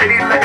pretty.